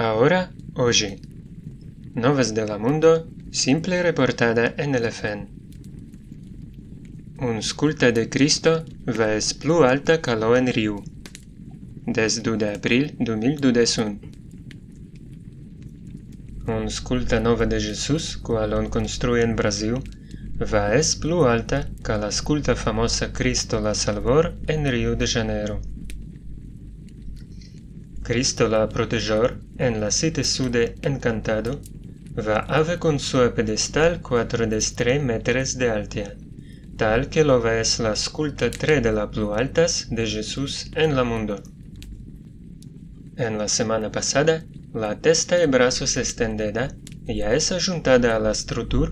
Ahora, hoje. Noves de la mundo, simple reportada en el FN. Un sculta de Cristo ves plu alta calo en riu. Des 2 de april 2021. Un sculta nova de Jesus, qualon construi en Brasil, va es plu alta ca la sculta famosa Cristo la Salvor en Rio de Janeiro. Cristo la Protejor, en la site sude encantado, va ave con sua pedestal quattro des tre metres de altia, tal que lo va es la sculta tre de la plu altas de Jesus en la mundo. En la semana pasada, la testa e brazos estendeda ya es ajuntada a la structur,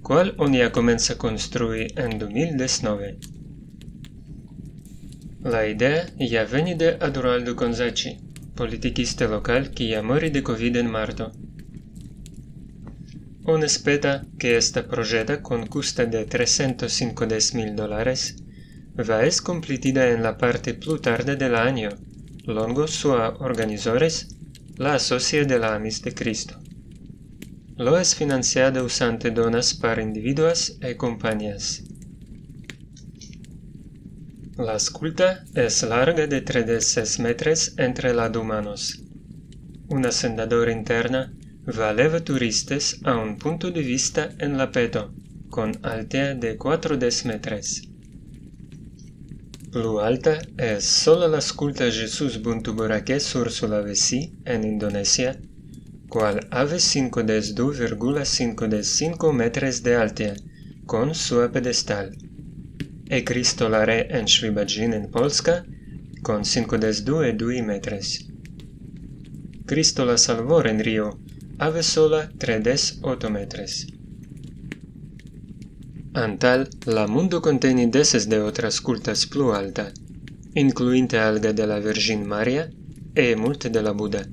qual on ya comenza construi en 2019. La idea ya veni de Aduraldo Gonzaci, politiciste local qui ja mori de Covid en marto. On espeta que esta projeta con custa de 350 mil dólares va es completida en la parte plus tarde del año, longo sua organizores, la Asocia de la Amis de Cristo. Lo es financiado usante donas par individuas e compañías. La esculta es larga de 36 metros entre las dos manos. Una sendadora interna va leva turistas a un punto de vista en la peto, con altea de 4 metros. Plu alta es solo la esculta Jesus Buntu Boracay sur Sulawesi, en Indonesia, cual ave 5 des 2,5 des 5 metros de altea, con sua pedestal e Cristo la re en Švibadžin en Polska, con 52 e 2 metres. Cristo la salvor en Rio, ave sola 38 metres. Antal, la mundo conteni deses de otras cultas plu alta, incluinte alga de la Virgin Maria e multe de la Buda.